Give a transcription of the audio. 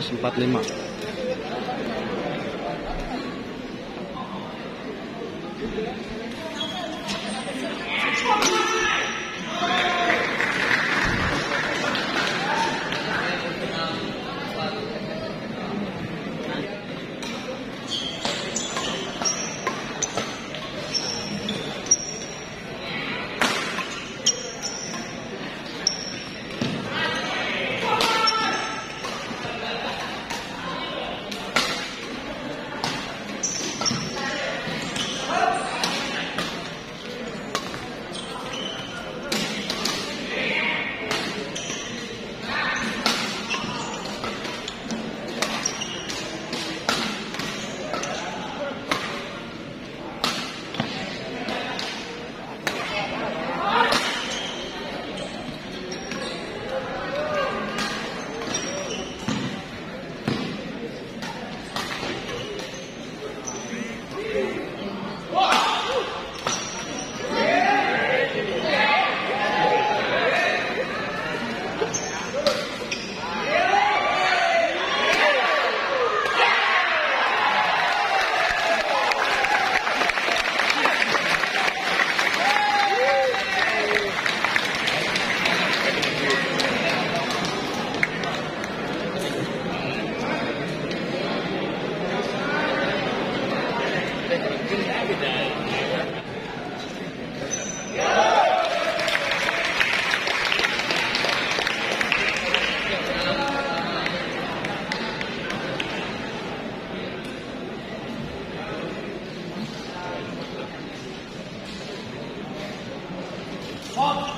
Service 45. Fuck